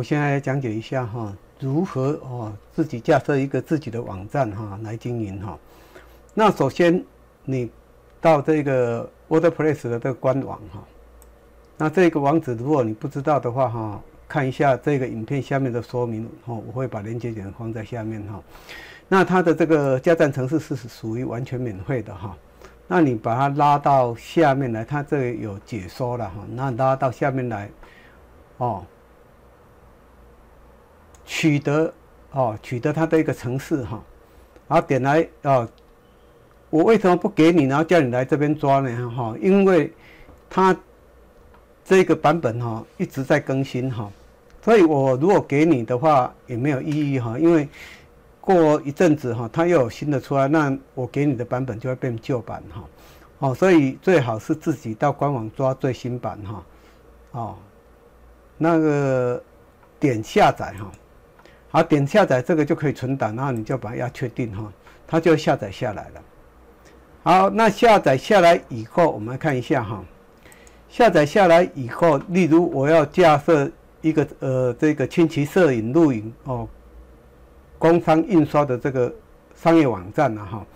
我现在讲解一下哈，如何哦自己架设一个自己的网站哈来经营哈。那首先你到这个 WordPress 的这个官网哈，那这个网址如果你不知道的话哈，看一下这个影片下面的说明哈，我会把链接点放在下面哈。那它的这个加站程式是属于完全免费的哈。那你把它拉到下面来，它这里有解说了哈。那拉到下面来，哦。取得哦，取得它的一个城市哈，然后点来哦，我为什么不给你，然后叫你来这边抓呢？哈，因为它这个版本哈一直在更新哈，所以我如果给你的话也没有意义哈，因为过一阵子哈，它又有新的出来，那我给你的版本就会变旧版哈，哦，所以最好是自己到官网抓最新版哈，哦，那个点下载哈。好，点下载这个就可以存档，然后你就把它要确定哈，它就下载下来了。好，那下载下来以后，我们看一下哈，下载下来以后，例如我要架设一个呃这个轻骑摄影录影哦，工商印刷的这个商业网站了哈，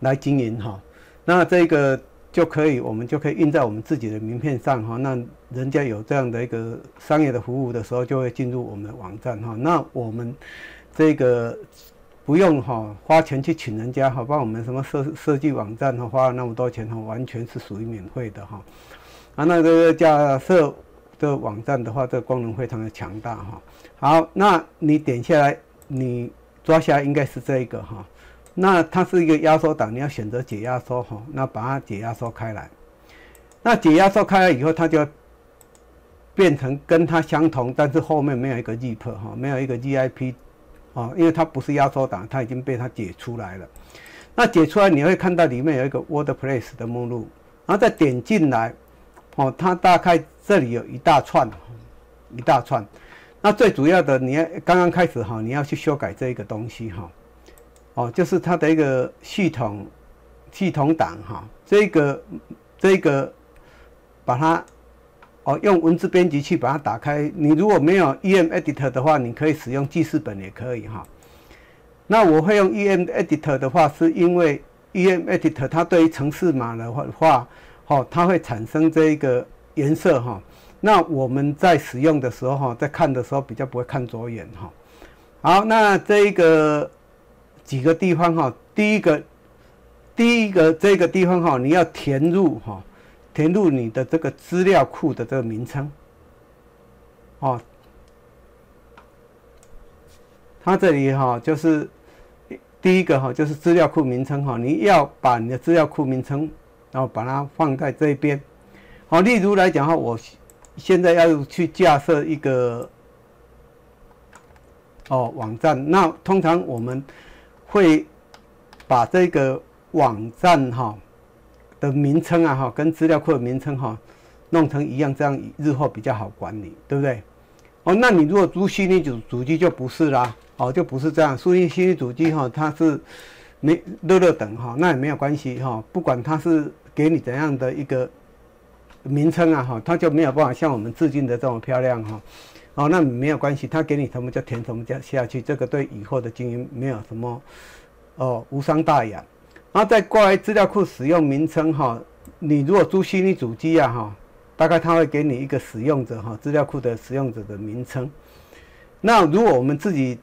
来经营哈，那这个。就可以，我们就可以印在我们自己的名片上哈。那人家有这样的一个商业的服务的时候，就会进入我们的网站哈。那我们这个不用哈花钱去请人家哈，帮我们什么设设计网站哈，花了那么多钱哈，完全是属于免费的哈。啊，那这个假设的网站的话，这个功能非常的强大哈。好，那你点下来，你抓下来应该是这一个哈。那它是一个压缩档，你要选择解压缩哈，那把它解压缩开来。那解压缩开来以后，它就变成跟它相同，但是后面没有一个 zip 哈，没有一个 zip 啊，因为它不是压缩档，它已经被它解出来了。那解出来你会看到里面有一个 WordPress 的目录，然后再点进来，哦，它大概这里有一大串，一大串。那最主要的，你要刚刚开始哈，你要去修改这一个东西哈。哦，就是它的一个系统系统档哈，这个这个把它哦用文字编辑器把它打开。你如果没有 EM Editor 的话，你可以使用记事本也可以哈。那我会用 EM Editor 的话，是因为 EM Editor 它对于程式码的话，哦，它会产生这一个颜色哈。那我们在使用的时候哈，在看的时候比较不会看左眼哈。好，那这一个。几个地方哈，第一个，第一个这个地方哈，你要填入哈，填入你的这个资料库的这个名称，哦，它这里哈就是第一个哈，就是资料库名称哈，你要把你的资料库名称，然后把它放在这边，好，例如来讲哈，我现在要去架设一个哦网站，那通常我们。会把这个网站哈的名称啊哈跟资料库的名称哈弄成一样，这样日后比较好管理，对不对？哦，那你如果租虚拟主主机就不是啦，哦就不是这样。虚拟虚拟主机哈，它是没乐乐等哈，那也没有关系哈。不管它是给你怎样的一个名称啊哈，它就没有办法像我们致敬的这么漂亮哈。哦，那没有关系，他给你什么就填什么加下去，这个对以后的经营没有什么哦无伤大雅。然后再过来资料库使用名称哈，你如果租虚拟主机啊哈，大概他会给你一个使用者哈资料库的使用者的名称。那如果我们自己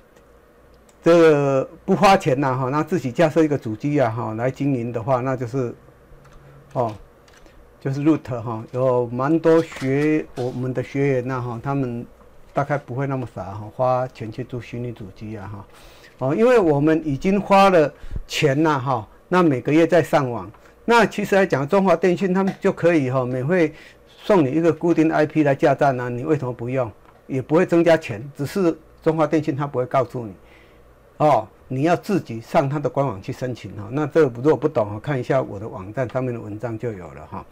这个不花钱呐哈，那自己架设一个主机啊哈来经营的话，那就是哦就是 root 哈，有蛮多学我们的学员呐哈，他们。大概不会那么傻哈，花钱去租虚拟主机啊哈，哦，因为我们已经花了钱了哈，那每个月在上网，那其实来讲，中华电信他们就可以哈，免费送你一个固定 IP 来架站呢，你为什么不用？也不会增加钱，只是中华电信他不会告诉你，哦，你要自己上他的官网去申请哈。那这个如果不懂哈，看一下我的网站上面的文章就有了哈。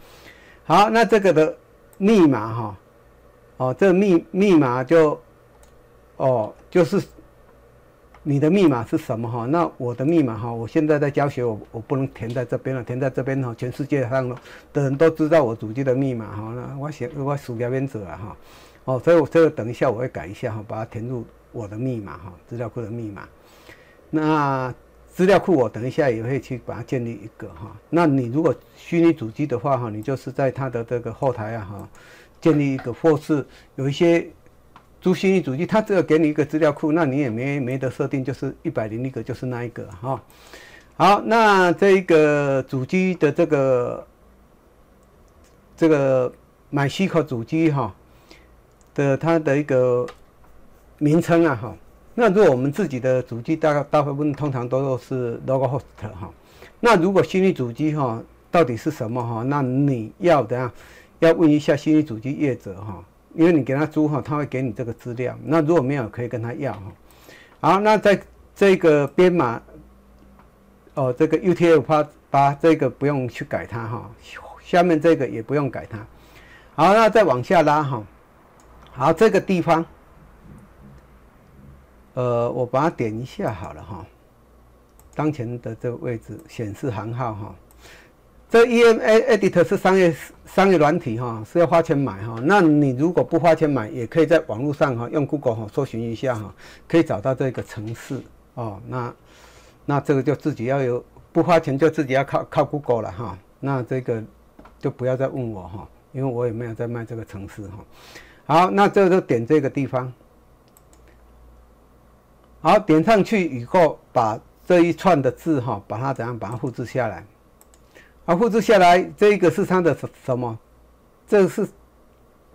好，那这个的密码哈。哦，这密密码就，哦，就是你的密码是什么哈？那我的密码哈，我现在在教学，我我不能填在这边了，填在这边哈，全世界上的人都知道我主机的密码哈。那我写我鼠标边走了哈。哦，所以我这个等一下我会改一下哈，把它填入我的密码哈，资料库的密码。那资料库我等一下也会去把它建立一个哈。那你如果虚拟主机的话哈，你就是在它的这个后台啊哈，建立一个，或是有一些租虚拟主机，它只有给你一个资料库，那你也没没得设定，就是一百零一个就是那一个哈。好，那这一个主机的这个这个买西口主机哈的它的一个名称啊哈，那如果我们自己的主机大大部分通常都是 local host 哈，那如果虚拟主机哈到底是什么哈？那你要怎样？要问一下虚拟主机业者哈，因为你给他租哈，他会给你这个资料。那如果没有，可以跟他要哈。好，那在这个编码。哦，这个 UTF 八八这个不用去改它哈，下面这个也不用改它。好，那再往下拉哈。好，这个地方，呃，我把它点一下好了哈。当前的这个位置显示行号哈。这 EMA Editor 是商业商业软体哈，是要花钱买哈。那你如果不花钱买，也可以在网络上哈用 Google 哈搜寻一下哈，可以找到这个城市哦。那那这个就自己要有不花钱就自己要靠靠 Google 了哈。那这个就不要再问我哈，因为我也没有在卖这个城市哈。好，那这个就点这个地方。好，点上去以后，把这一串的字哈，把它怎样把它复制下来。啊，复制下来，这一个是它的什什么？这是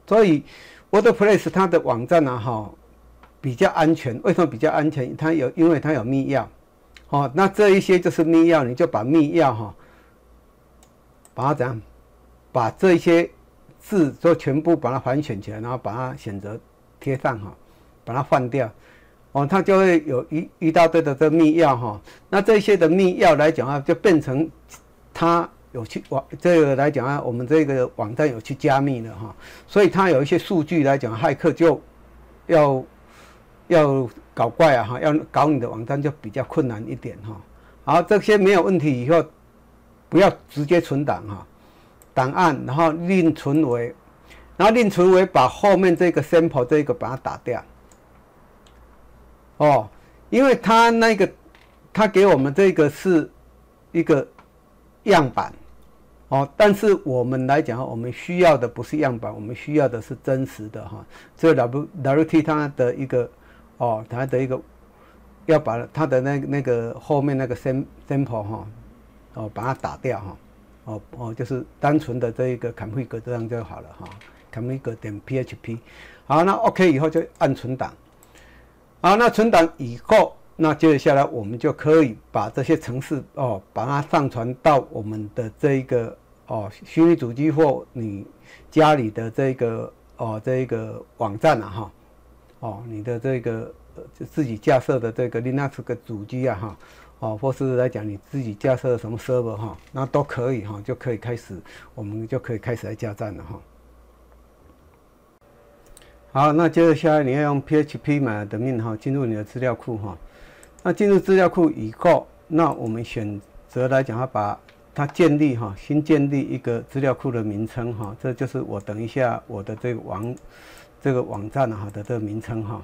所以 WordPress 它的网站呢哈比较安全。为什么比较安全？它有因为它有密钥。哦，那这一些就是密钥，你就把密钥哈，把它怎样，把这些字都全部把它反选起来，然后把它选择贴上哈，把它换掉，哦，它就会有一一大堆的这密钥哈。那这些的密钥来讲啊，就变成它有去网这个来讲啊，我们这个网站有去加密了哈，所以它有一些数据来讲，骇客就要要。搞怪啊哈，要搞你的网站就比较困难一点哈。好，这些没有问题以后，不要直接存档哈，档案然后另存为，然后另存为把后面这个 sample 这个把它打掉。哦，因为他那个他给我们这个是一个样板，哦，但是我们来讲我们需要的不是样板，我们需要的是真实的哈。这 W W T 它的一个。哦，它的一个要把它的那那个后面那个 sam sample 哈，哦，把它打掉哈，哦哦，就是单纯的这一个 config 这样就好了哈，config 点 php，好，那 OK 以后就按存档，好，那存档以后，那接下来我们就可以把这些程式哦，把它上传到我们的这一个哦虚拟主机或你家里的这个哦这个网站了哈。哦，你的这个就自己架设的这个 Linux 的主机啊，哈，哦，或是来讲你自己架设什么 server 哈，那都可以哈，就可以开始，我们就可以开始来加站了哈。好，那接着下来你要用 PHP 买的命哈，进入你的资料库哈。那进入资料库以后，那我们选择来讲，要把它建立哈，新建立一个资料库的名称哈，这就是我等一下我的这个网。这个网站哈的这个名称哈，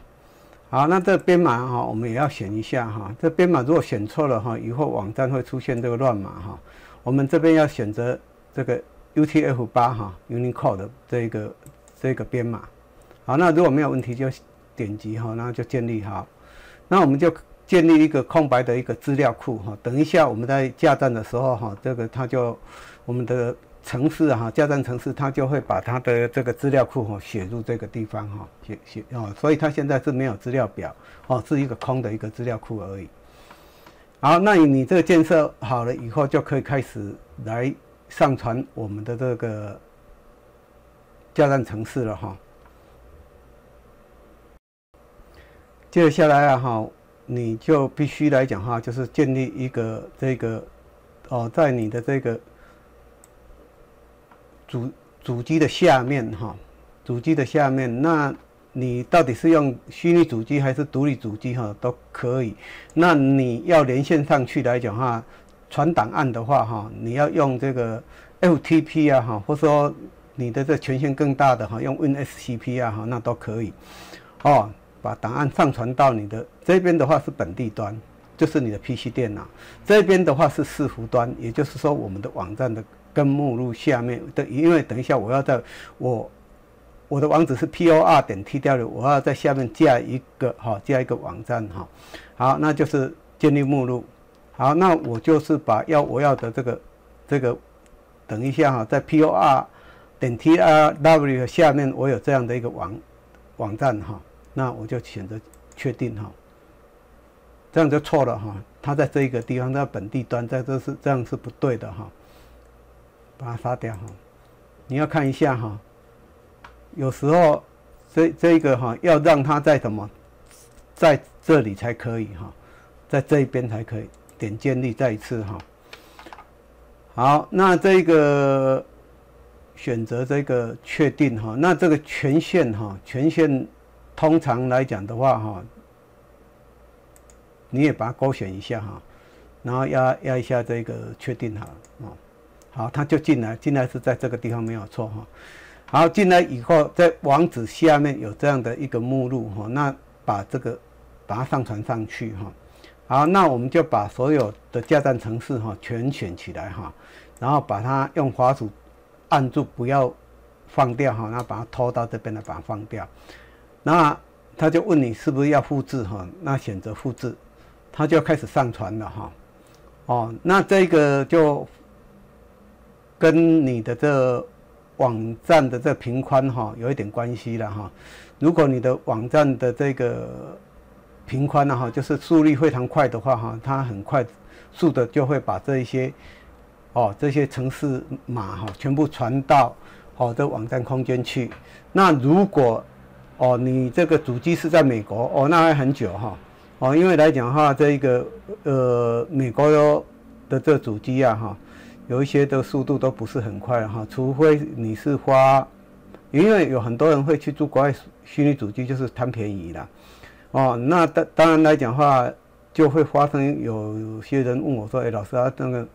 好，那这编码哈，我们也要选一下哈。这编码如果选错了哈，以后网站会出现这个乱码哈。我们这边要选择这个 UTF 八哈，Unicode 的这个这个编码。好，那如果没有问题就点击哈，那就建立好。那我们就建立一个空白的一个资料库哈。等一下我们在架站的时候哈，这个它就我们的。城市哈，架站城市，它就会把它的这个资料库哈写入这个地方哈，写写哦，所以它现在是没有资料表哦，是一个空的一个资料库而已。好，那你你这个建设好了以后，就可以开始来上传我们的这个架站城市了哈。接下来啊哈，你就必须来讲哈，就是建立一个这个哦，在你的这个。主主机的下面哈，主机的下面，那你到底是用虚拟主机还是独立主机哈，都可以。那你要连线上去来讲哈，传档案的话哈，你要用这个 FTP 啊哈，或说你的这权限更大的哈，用 NSCP 啊哈，那都可以，哦，把档案上传到你的这边的话是本地端，就是你的 PC 电脑，这边的话是伺服端，也就是说我们的网站的根目录下面的，因为等一下我要在我我的网址是 por 点 tw，我要在下面加一个哈，加一个网站哈，好，那就是建立目录，好，那我就是把要我要的这个这个，等一下哈，在 por 点 t r w 下面我有这样的一个网网站哈，那我就选择确定哈，这样就错了哈，它在这一个地方在本地端，在这是这样是不对的哈，把它杀掉哈，你要看一下哈。有时候，这这个哈要让它在什么，在这里才可以哈，在这一边才可以点建立再一次哈。好，那这个选择这个确定哈，那这个权限哈，权限通常来讲的话哈，你也把它勾选一下哈，然后压压一下这个确定好啊，好，它就进来，进来是在这个地方没有错哈。好，进来以后，在网址下面有这样的一个目录哈，那把这个把它上传上去哈。好，那我们就把所有的架站程式哈全选起来哈，然后把它用滑鼠按住，不要放掉哈，然后把它拖到这边来，把它放掉。那他就问你是不是要复制哈，那选择复制，他就开始上传了哈。哦，那这个就跟你的这。网站的这频宽哈有一点关系了哈，如果你的网站的这个频宽呢哈，就是速率非常快的话哈，它很快速的就会把这一些哦这些城市码哈全部传到好的网站空间去。那如果哦你这个主机是在美国哦，那还很久哈哦，因为来讲的话这一个呃美国的这主机啊哈。有一些的速度都不是很快哈，除非你是花，因为有很多人会去做国外虚拟主机，就是贪便宜啦。哦，那当当然来讲话，就会发生有些人问我说：“哎，老师啊，那个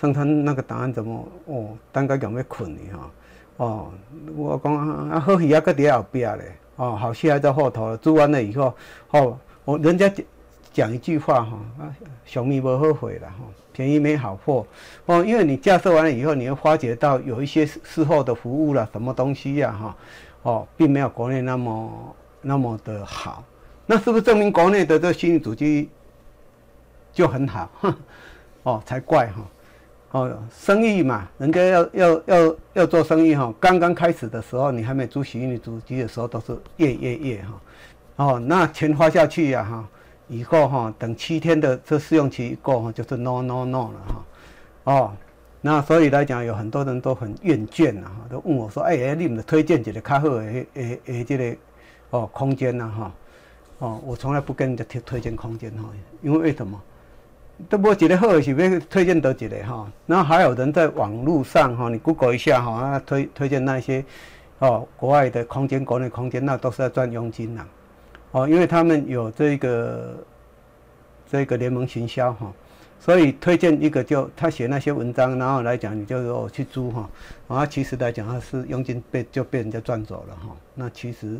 上传那个档案怎么哦，单个有没有困难哈？”哦，我讲啊，好戏啊，搁在后边嘞，哦，好戏还在后头，了。租完了以后，哦，我人家讲讲一句话哈，啊，小米不后悔了哈。便宜没好货哦，因为你架设完了以后，你会发觉到有一些事后的服务了，什么东西呀哈，哦，并没有国内那么那么的好，那是不是证明国内的这个虚拟主机就很好？哦，才怪哈！哦，生意嘛，人家要要要要做生意哈，刚刚开始的时候，你还没租虚拟主机的时候，都是月月月哈，哦，那钱花下去呀哈。以后哈，等七天的这试用期一过哈，就是 no no no 了哈。哦，那所以来讲，有很多人都很厌倦了哈，都问我说：“哎，你们的推荐几个较好的诶诶诶，这个哦空间呐哈？哦，我从来不跟人家推推荐空间哈，因为为什么？都无一个好是要推荐得几个哈？那还有人在网络上哈，你 Google 一下哈，推推荐那些哦国外的空间、国内空间，那都是要赚佣金呐。哦，因为他们有这个这个联盟行销哈，所以推荐一个就他写那些文章，然后来讲你就说去租哈，啊，其实来讲他是佣金被就被人家赚走了哈。那其实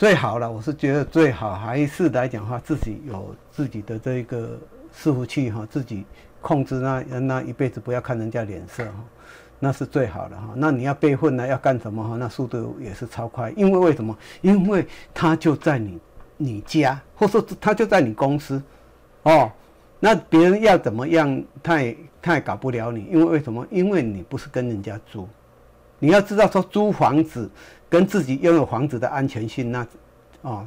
最好了，我是觉得最好还是来讲话自己有自己的这一个伺服器哈，自己控制那那一辈子不要看人家脸色哈。那是最好的哈，那你要备份呢，要干什么哈？那速度也是超快，因为为什么？因为它就在你你家，或者说它就在你公司，哦，那别人要怎么样，他也他也搞不了你，因为为什么？因为你不是跟人家租，你要知道说租房子跟自己拥有房子的安全性，那哦，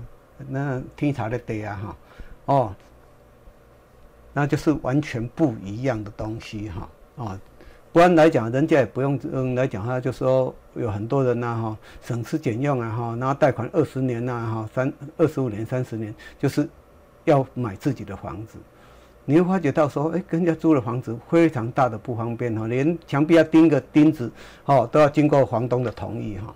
那天差的多啊哈，哦，那就是完全不一样的东西哈，哦。不然来讲，人家也不用嗯来讲，哈就说有很多人呐哈，省吃俭用啊哈，然后贷款二十年呐哈，三二十五年、三十年，就是要买自己的房子。你会发觉到说，哎，跟人家租的房子非常大的不方便哈，连墙壁要钉个钉子哦，都要经过房东的同意哈。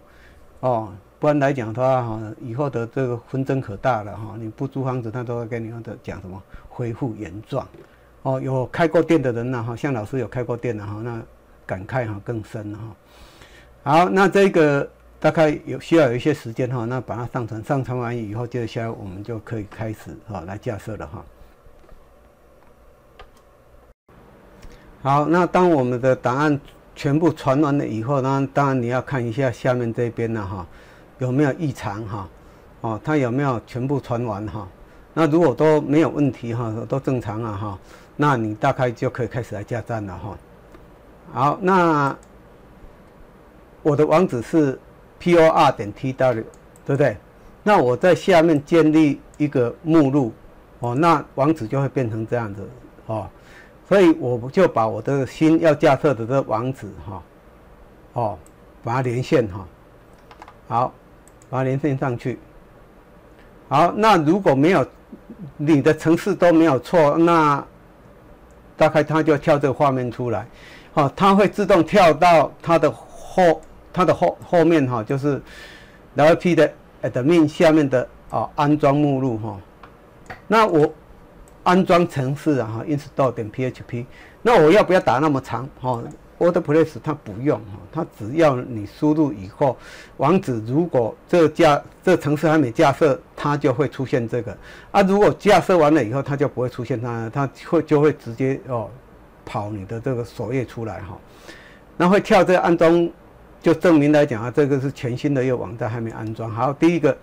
哦，不然来讲的话哈，以后的这个纷争可大了哈。你不租房子，他都会跟你的讲什么恢复原状。哦，有开过店的人呢，哈，像老师有开过店的哈，那感慨哈更深了哈。好，那这个大概有需要有一些时间哈，那把它上传，上传完以后，接下来我们就可以开始哈来架设了哈。好，那当我们的档案全部传完了以后呢，当然你要看一下下面这边呢哈，有没有异常哈？哦，它有没有全部传完哈？那如果都没有问题哈，都正常啊哈，那你大概就可以开始来加站了哈。好，那我的网址是 p o r 点 t w，对不对？那我在下面建立一个目录哦，那网址就会变成这样子哦。所以我就把我的新要架设的这网址哈，哦，把它连线哈，好，把它连线上去。好，那如果没有你的城市都没有错，那大概它就跳这个画面出来，哦，它会自动跳到它的后它的后后面哈，就是 LP 的 admin 下面的啊安装目录哈，那我。安装程式啊哈，install 点 php，那我要不要打那么长哈？WordPress 它不用哈，它只要你输入以后，网址如果这架这程式还没架设，它就会出现这个啊。如果架设完了以后，它就不会出现它，它会就会直接哦跑你的这个首页出来哈。那会跳这个安装，就证明来讲啊，这个是全新的一个网站还没安装好。第一个，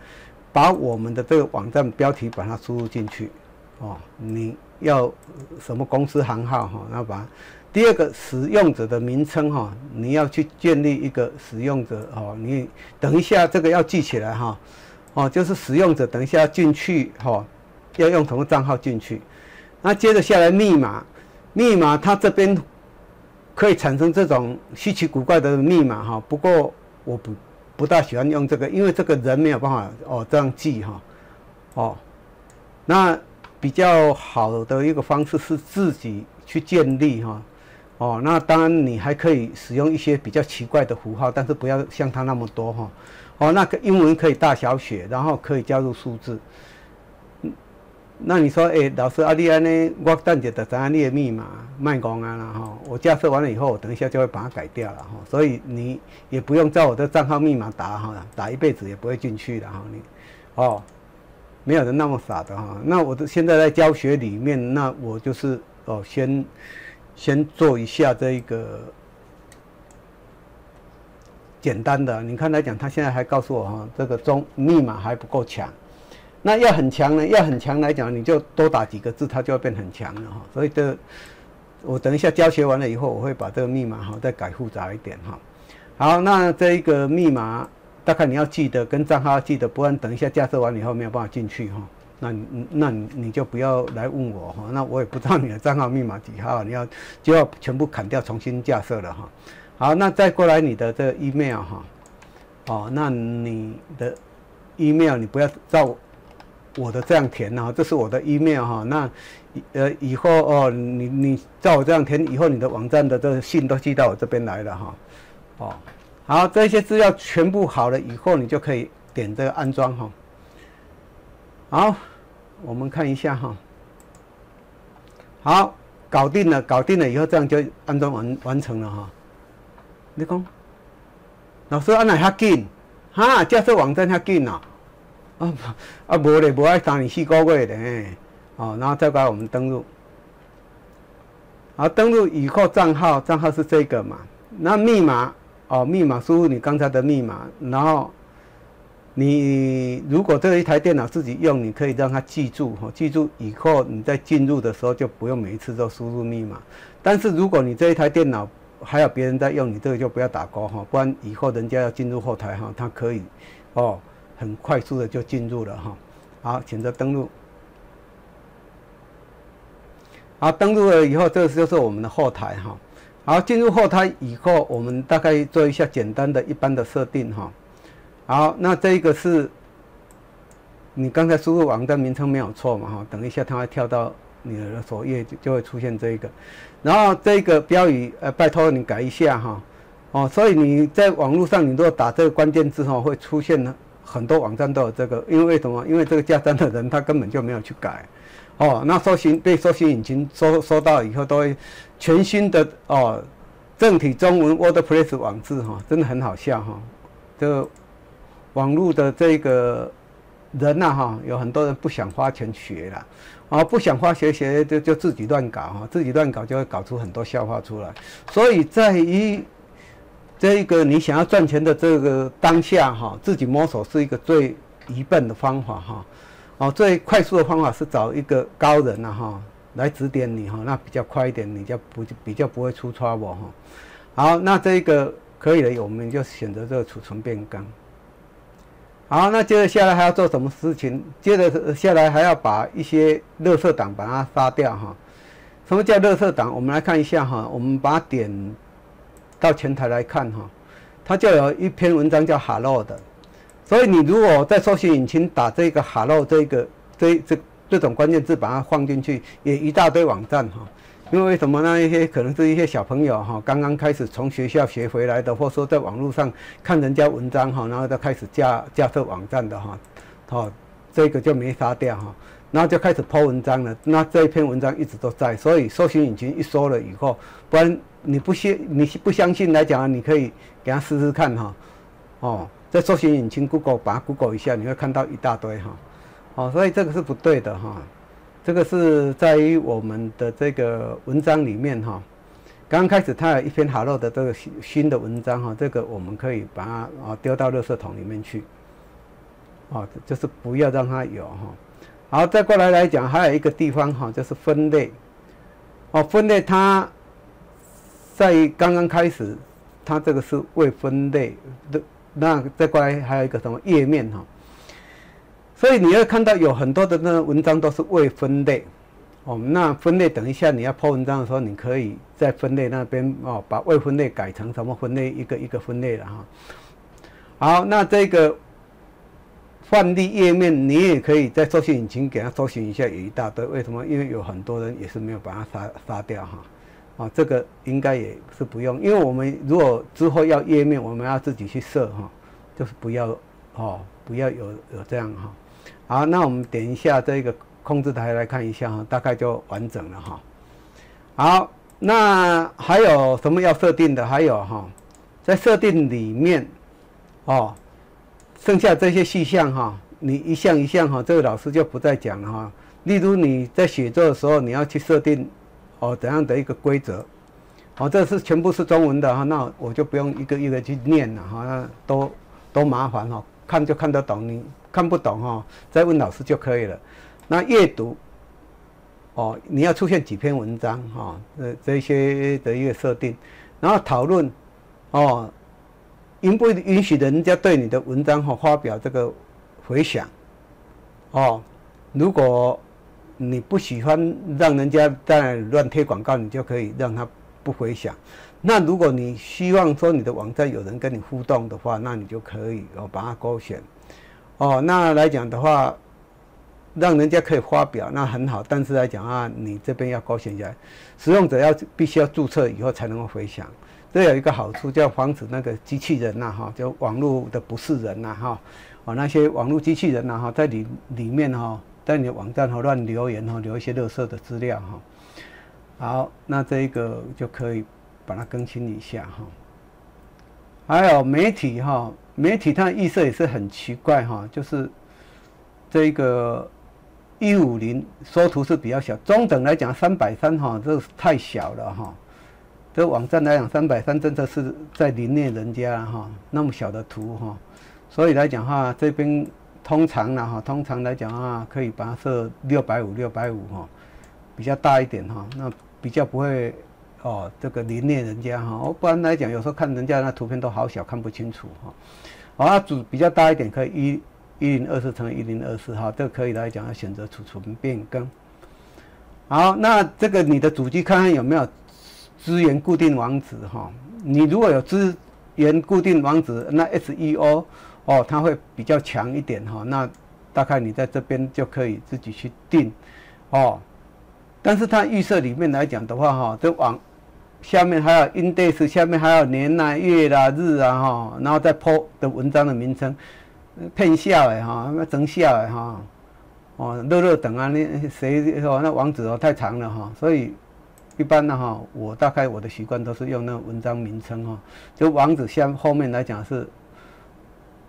把我们的这个网站标题把它输入进去。哦，你要什么公司行号哈？那把第二个使用者的名称哈，你要去建立一个使用者哦。你等一下这个要记起来哈。哦，就是使用者等一下进去哈，要用什么账号进去？那接着下来密码，密码它这边可以产生这种稀奇古怪的密码哈。不过我不不大喜欢用这个，因为这个人没有办法哦这样记哈。哦，那。比较好的一个方式是自己去建立哈，哦，那当然你还可以使用一些比较奇怪的符号，但是不要像它那么多哈，哦，那个英文可以大小写，然后可以加入数字。嗯那你说，哎，老师阿弟安呢？我等下的知你的密码，卖讲啊了哈。我架设完了以后，我等一下就会把它改掉了哈，所以你也不用照我的账号密码打哈，打一辈子也不会进去的哈，你，哦。没有人那么傻的哈，那我的现在在教学里面，那我就是哦，先先做一下这一个简单的。你看来讲，他现在还告诉我哈，这个中密码还不够强，那要很强呢，要很强来讲，你就多打几个字，它就会变很强了哈。所以这我等一下教学完了以后，我会把这个密码哈再改复杂一点哈。好，那这一个密码。大概你要记得跟账号要记得，不然等一下架设完以后没有办法进去哈。那你那你你就不要来问我哈。那我也不知道你的账号密码几号，你要就要全部砍掉重新架设了哈。好，那再过来你的这个 email 哈。哦，那你的 email 你不要照我的这样填哈，这是我的 email 哈。那呃以后哦，你你照我这样填，以后你的网站的这个信都寄到我这边来了哈。哦。好，这些资料全部好了以后，你就可以点这个安装哈。好，我们看一下哈。好，搞定了，搞定了以后，这样就安装完完成了哈。你讲，老师安哪遐紧？哈，架设网站遐紧呐？啊啊，无咧，无爱三年四个月的。哦，然后再把我们登录。好，登录以后账号，账号是这个嘛？那密码？哦，密码输入你刚才的密码，然后你如果这一台电脑自己用，你可以让它记住哈，记住以后你在进入的时候就不用每一次都输入密码。但是如果你这一台电脑还有别人在用，你这个就不要打勾哈，不然以后人家要进入后台哈，它可以哦很快速的就进入了哈。好，选择登录。好，登录了以后，这个就是我们的后台哈。好，进入后台以后，我们大概做一下简单的一般的设定哈。好，那这个是你刚才输入网站名称没有错嘛哈？等一下它会跳到你的首页就就会出现这个，然后这个标语呃，拜托你改一下哈。哦，所以你在网络上你如果打这个关键字哈，会出现很多网站都有这个，因为什么？因为这个加单的人他根本就没有去改。哦，那搜寻被搜寻引擎搜搜到以后，都会全新的哦正体中文 WordPress 网志哈，真的很好笑哈。这网络的这个人呐哈，有很多人不想花钱学了，啊，不想花钱学就就自己乱搞哈，自己乱搞就会搞出很多笑话出来。所以在于这个你想要赚钱的这个当下哈，自己摸索是一个最愚笨的方法哈。哦，最快速的方法是找一个高人呐哈，来指点你哈，那比较快一点，你就不比较不会出差我哈。好，那这个可以了，我们就选择这个储存变更。好，那接着下来还要做什么事情？接着下来还要把一些热色档把它杀掉哈。什么叫热色档？我们来看一下哈，我们把点到前台来看哈，它就有一篇文章叫 Hello 的。所以你如果在搜索引擎打这个 “hello” 这个这这这种关键字，把它放进去，也一大堆网站哈。因为什么呢？一些可能是一些小朋友哈，刚刚开始从学校学回来的，或说在网络上看人家文章哈，然后就开始架架设网站的哈，好，这个就没杀掉哈，然后就开始抛文章了。那这一篇文章一直都在，所以搜索引擎一搜了以后，不然你不信你不相信来讲，你可以给他试试看哈，哦。在搜寻引擎 Google 把它 Google 一下，你会看到一大堆哈，哦，所以这个是不对的哈，这个是在于我们的这个文章里面哈，刚开始它有一篇 Hello 的这个新新的文章哈，这个我们可以把它啊丢到垃圾桶里面去，哦，就是不要让它有哈，好，再过来来讲，还有一个地方哈，就是分类，哦，分类它在刚刚开始，它这个是未分类的。那再过来还有一个什么页面哈，所以你要看到有很多的那文章都是未分类哦。那分类等一下你要破文章的时候，你可以在分类那边哦，把未分类改成什么分类，一个一个分类了哈。好，那这个范例页面你也可以在搜索引擎给它搜寻一下，也一大堆。为什么？因为有很多人也是没有把它杀杀掉哈。啊，这个应该也是不用，因为我们如果之后要页面，我们要自己去设哈，就是不要哦，不要有有这样哈。好，那我们点一下这个控制台来看一下哈，大概就完整了哈。好，那还有什么要设定的？还有哈，在设定里面哦，剩下这些细项哈，你一项一项哈，这个老师就不再讲了哈。例如你在写作的时候，你要去设定。哦，怎样的一个规则？哦，这是全部是中文的哈，那我就不用一个一个去念了哈，那都都麻烦哈，看就看得懂，你看不懂哈，再问老师就可以了。那阅读，哦，你要出现几篇文章哈，呃，这些的一个设定，然后讨论，哦，允不允许人家对你的文章哈发表这个回响？哦，如果。你不喜欢让人家在乱贴广告，你就可以让他不回响。那如果你希望说你的网站有人跟你互动的话，那你就可以哦把它勾选。哦，那来讲的话，让人家可以发表，那很好。但是来讲啊，你这边要勾选一下，使用者要必须要注册以后才能够回响。这有一个好处，叫防止那个机器人呐哈，就网络的不是人呐哈，哦那些网络机器人呐哈，在里里面哈。在你的网站哈乱留言哈，留一些垃圾的资料哈。好，那这一个就可以把它更新一下哈。还有媒体哈，媒体它的预设也是很奇怪哈，就是这个一五零缩图是比较小，中等来讲三百三哈，这太小了哈。这网站来讲三百三真的是在凌虐人家哈，那么小的图哈，所以来讲哈这边。通常呢哈，通常来讲啊，可以把它设六百五、六百五哈，比较大一点哈，那比较不会哦，这个凌虐人家哈。不然来讲，有时候看人家那图片都好小，看不清楚哈。啊，主比较大一点，可以一一零二四乘一零二四哈，这个可以来讲要选择储存变更。好，那这个你的主机看看有没有资源固定网址哈？你如果有资源固定网址，那 SEO。哦，它会比较强一点哈，那大概你在这边就可以自己去定，哦，但是它预设里面来讲的话哈，这往下面还有 index，下面还有年啦、月啦、日啊哈，然后再破的文章的名称，骗笑的哈，那真笑的哈，哦，乐乐等啊，那谁哦，那网址哦太长了哈，所以一般的哈，我大概我的习惯都是用那文章名称哈，就网址下后面来讲是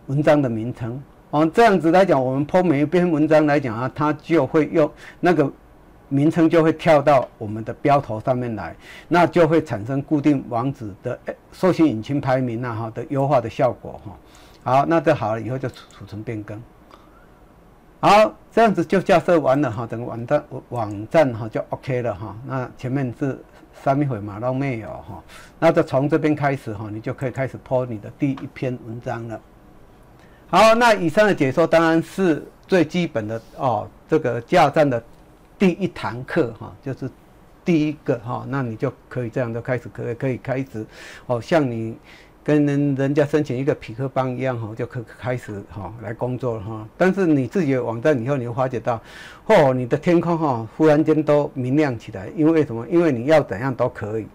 文章的名称哦，这样子来讲，我们抛每一篇文章来讲啊，它就会用那个名称就会跳到我们的标头上面来，那就会产生固定网址的搜寻引擎排名啊哈的优化的效果哈。好，那这好了以后就储储存变更。好，这样子就架设完了哈，整个网站网站哈就 OK 了哈。那前面是三米回马都没有哈，那就从这边开始哈，你就可以开始播你的第一篇文章了。好，那以上的解说当然是最基本的哦，这个架站的第一堂课哈，就是第一个哈，那你就可以这样就开始可以可以开始哦，像你。跟人人家申请一个匹克邦一样哈，就可开始哈来工作了哈。但是你自己的网站以后，你会发觉到，哦，你的天空哈忽然间都明亮起来。因为什么？因为你要怎样都可以，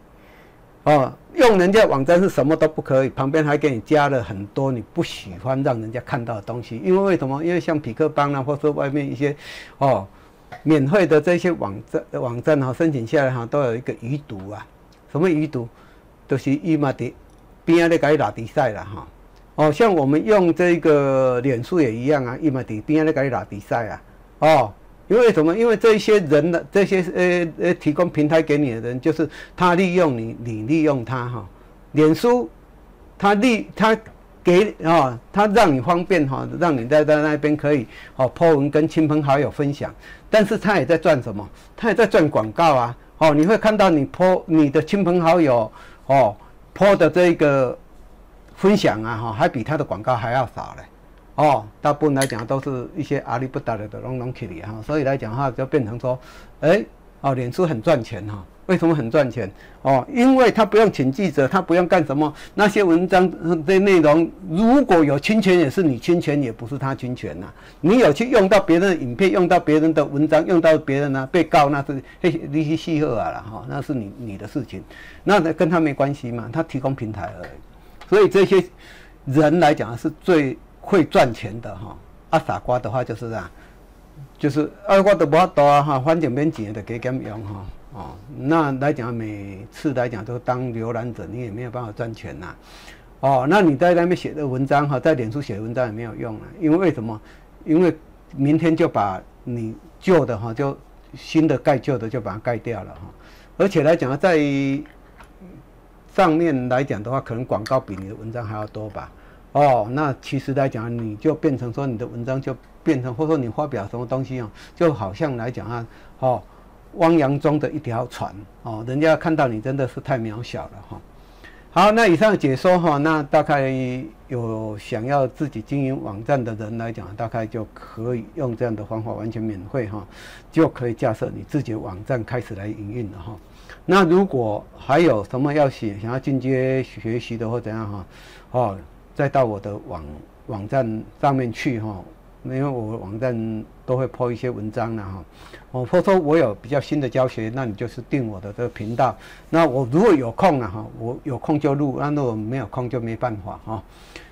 哦，用人家网站是什么都不可以，旁边还给你加了很多你不喜欢让人家看到的东西。因为为什么？因为像匹克邦啊，或者说外面一些哦免费的这些网站网站哈，申请下来哈都有一个余毒啊。什么余毒？都是伊玛的。边啊咧给你打比赛了哈，哦，像我们用这个脸书也一样啊，一嘛底边啊咧给你打比赛啊，哦，因为什么？因为这些人的这些呃呃提供平台给你的人，就是他利用你，你利用他哈。脸书他利他给啊，他让你方便哈，让你在在那边可以哦，po 文跟亲朋好友分享，但是他也在赚什么？他也在赚广告啊，哦，你会看到你 po 你的亲朋好友哦。坡的这个分享啊，哈，还比他的广告还要少嘞，哦，大部分来讲都是一些阿里不达的的龙龙起里哈，所以来讲的话就变成说，哎，哦，脸书很赚钱哈，为什么很赚钱？哦，因为他不用请记者，他不用干什么，那些文章的内容如果有侵权，也是你侵权，也不是他侵权呐。你有去用到别人的影片，用到别人的文章，用到别人呢，被告那是嘿利息细赫啊了哈，那是你你的事情，那跟他没关系嘛，他提供平台而已。所以这些人来讲是最会赚钱的哈。啊，傻瓜的话就是这样，就是啊，我都无多啊哈，反正免钱的给他们用哈。哦，那来讲，每次来讲都当浏览者，你也没有办法赚钱呐。哦，那你在那边写的文章哈，在脸书写文章也没有用了，因为为什么？因为明天就把你旧的哈，就新的盖旧的就把它盖掉了哈。而且来讲，在上面来讲的话，可能广告比你的文章还要多吧。哦，那其实来讲，你就变成说你的文章就变成，或者说你发表什么东西啊，就好像来讲啊，哦。汪洋中的一条船哦，人家看到你真的是太渺小了哈。好，那以上解说哈，那大概有想要自己经营网站的人来讲，大概就可以用这样的方法，完全免费哈，就可以架设你自己的网站开始来营运了哈。那如果还有什么要写，想要进阶学习的或怎样哈，哦，再到我的网网站上面去哈。因为我网站都会播一些文章了哈，哦，或说我有比较新的教学，那你就是订我的这个频道。那我如果有空了哈，我有空就录，那如果没有空就没办法哈。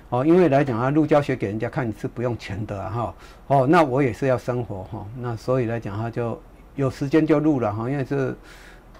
哦，因为来讲啊，录教学给人家看是不用钱的哈。哦，那我也是要生活哈，那所以来讲哈，就有时间就录了哈，因为是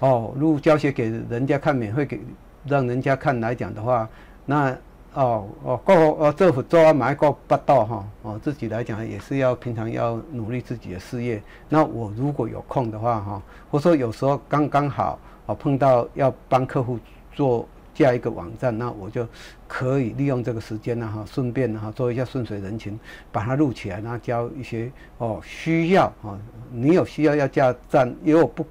哦，录教学给人家看，免费给让人家看来讲的话，那。哦哦，个哦政府做啊买个不到哈哦，自己来讲也是要平常要努力自己的事业。那我如果有空的话哈，或说有时候刚刚好哦碰到要帮客户做架一个网站，那我就可以利用这个时间呢哈，顺便哈做一下顺水人情，把它录起来，然后教一些哦需要啊，你有需要要架站，又不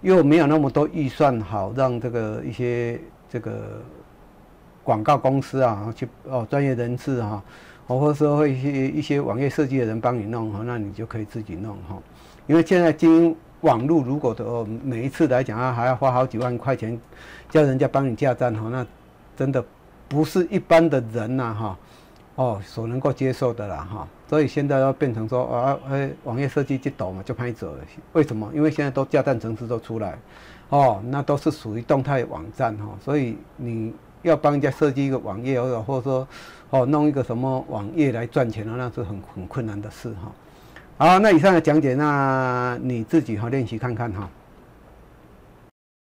又没有那么多预算，好让这个一些这个。广告公司啊，去哦，专业人士哈，或者说会一些一些网页设计的人帮你弄哈，那你就可以自己弄哈。因为现在经营网络，如果的每一次来讲啊，还要花好几万块钱叫人家帮你架站哈，那真的不是一般的人呐哈，哦，所能够接受的啦哈。所以现在要变成说啊，哎，网页设计去抖嘛，就拍走了。为什么？因为现在都架站程式都出来，哦，那都是属于动态网站哈，所以你。要帮人家设计一个网页，或者或者说，哦，弄一个什么网页来赚钱呢？那是很很困难的事哈。好，那以上的讲解，那你自己哈练习看看哈。